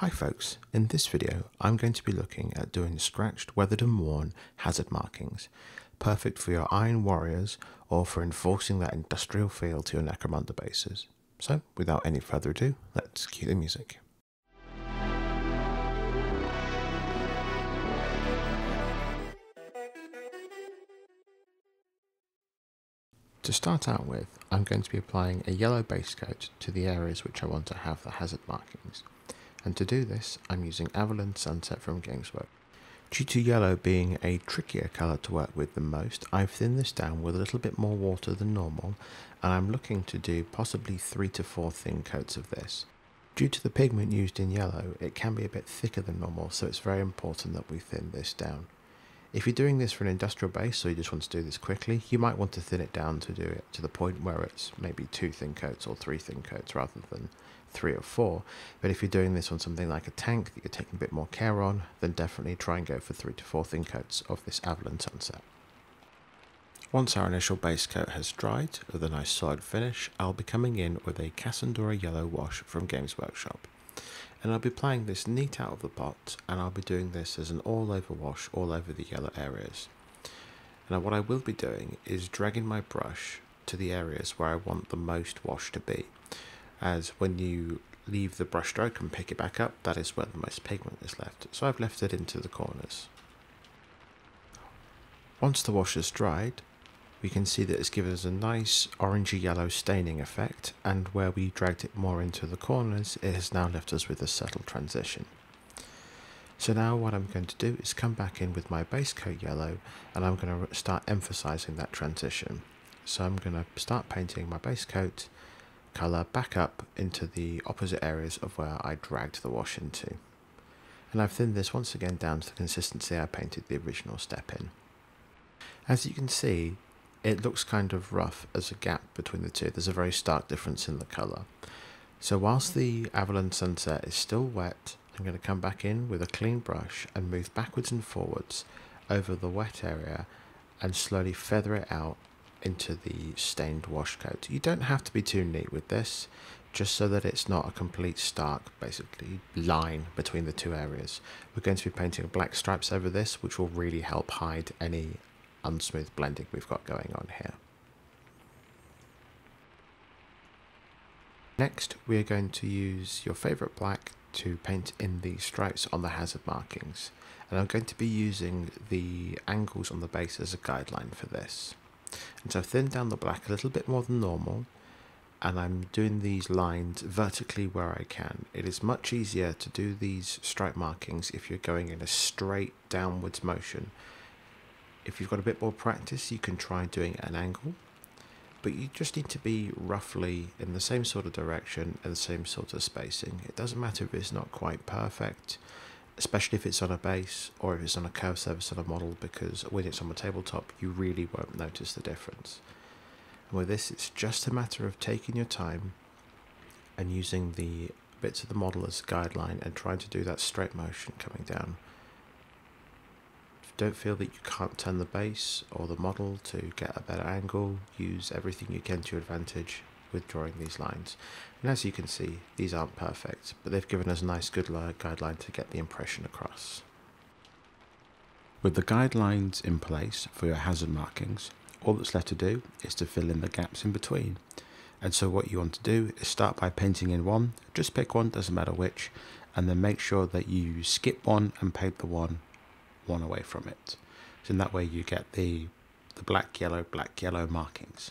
Hi folks, in this video I'm going to be looking at doing scratched, weathered and worn hazard markings, perfect for your Iron Warriors or for enforcing that industrial feel to your Necromunda bases. So without any further ado, let's cue the music. To start out with, I'm going to be applying a yellow base coat to the areas which I want to have the hazard markings. And to do this, I'm using Averland Sunset from Games Workshop. Due to yellow being a trickier colour to work with than most, I've thinned this down with a little bit more water than normal, and I'm looking to do possibly 3 to 4 thin coats of this. Due to the pigment used in yellow, it can be a bit thicker than normal, so it's very important that we thin this down. If you're doing this for an industrial base or you just want to do this quickly, you might want to thin it down to do it to the point where it's maybe two thin coats or three thin coats rather than three or four. But if you're doing this on something like a tank that you're taking a bit more care on, then definitely try and go for three to four thin coats of this Averland Sunset. Once our initial base coat has dried with a nice solid finish, I'll be coming in with a Casandora Yellow Wash from Games Workshop and I'll be applying this neat out of the pot and I'll be doing this as an all over wash all over the yellow areas. Now what I will be doing is dragging my brush to the areas where I want the most wash to be as when you leave the brush stroke and pick it back up that is where the most pigment is left so I've left it into the corners. Once the wash is dried we can see that it's given us a nice orangey yellow staining effect and where we dragged it more into the corners it has now left us with a subtle transition. So now what I'm going to do is come back in with my base coat yellow and I'm going to start emphasizing that transition. So I'm going to start painting my base coat colour back up into the opposite areas of where I dragged the wash into. And I've thinned this once again down to the consistency I painted the original step in. As you can see, it looks kind of rough as a gap between the two. There's a very stark difference in the colour. So whilst the Averland Sunset is still wet, I'm going to come back in with a clean brush and move backwards and forwards over the wet area and slowly feather it out into the stained wash coat. You don't have to be too neat with this, just so that it's not a complete stark, basically, line between the two areas. We're going to be painting black stripes over this, which will really help hide any unsmooth blending we've got going on here. Next, we are going to use your favourite black to paint in the stripes on the hazard markings. And I'm going to be using the angles on the base as a guideline for this. And so I've thinned down the black a little bit more than normal, and I'm doing these lines vertically where I can. It is much easier to do these stripe markings if you're going in a straight downwards motion if you've got a bit more practice, you can try doing an angle, but you just need to be roughly in the same sort of direction and the same sort of spacing. It doesn't matter if it's not quite perfect, especially if it's on a base or if it's on a curve surface on a model, because when it's on a tabletop, you really won't notice the difference. And with this, it's just a matter of taking your time and using the bits of the model as a guideline and trying to do that straight motion coming down. Don't feel that you can't turn the base or the model to get a better angle, use everything you can to your advantage with drawing these lines. And as you can see, these aren't perfect, but they've given us a nice good guideline to get the impression across. With the guidelines in place for your hazard markings, all that's left to do is to fill in the gaps in between. And so what you want to do is start by painting in one, just pick one, doesn't matter which, and then make sure that you skip one and paint the one one away from it. So in that way you get the, the black, yellow, black, yellow markings.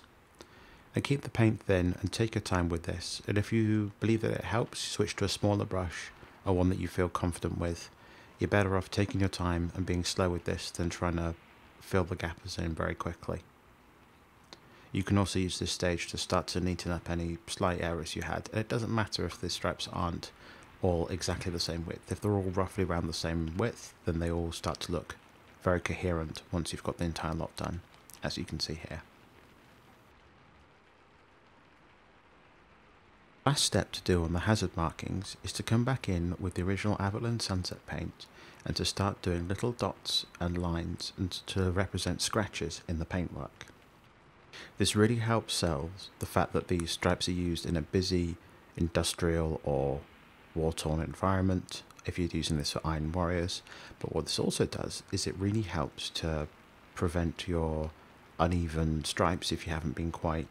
And keep the paint thin and take your time with this. And if you believe that it helps, switch to a smaller brush or one that you feel confident with. You're better off taking your time and being slow with this than trying to fill the gaps in very quickly. You can also use this stage to start to neaten up any slight errors you had. And it doesn't matter if the stripes aren't all exactly the same width. If they're all roughly around the same width, then they all start to look very coherent once you've got the entire lot done, as you can see here. Last step to do on the hazard markings is to come back in with the original Averland Sunset paint and to start doing little dots and lines and to represent scratches in the paintwork. This really helps sell the fact that these stripes are used in a busy industrial or war-torn environment if you're using this for Iron Warriors. But what this also does is it really helps to prevent your uneven stripes if you haven't been quite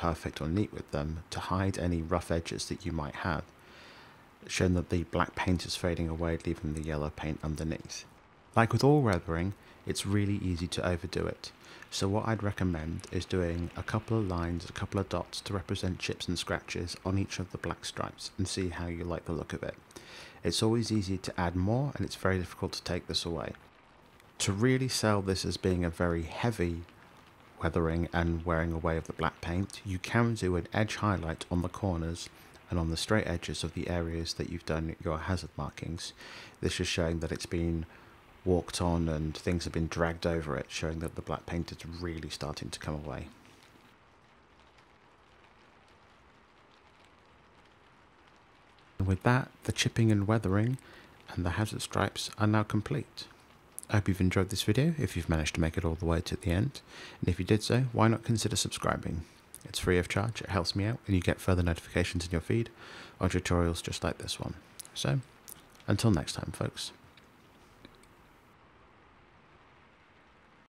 perfect or neat with them to hide any rough edges that you might have, showing that the black paint is fading away, leaving the yellow paint underneath. Like with all weathering, it's really easy to overdo it. So what I'd recommend is doing a couple of lines, a couple of dots to represent chips and scratches on each of the black stripes and see how you like the look of it. It's always easy to add more and it's very difficult to take this away. To really sell this as being a very heavy weathering and wearing away of the black paint, you can do an edge highlight on the corners and on the straight edges of the areas that you've done your hazard markings. This is showing that it's been walked on and things have been dragged over it, showing that the black paint is really starting to come away. And with that, the chipping and weathering and the hazard stripes are now complete. I hope you've enjoyed this video if you've managed to make it all the way to the end. And if you did so, why not consider subscribing? It's free of charge, it helps me out, and you get further notifications in your feed on tutorials just like this one. So, until next time, folks.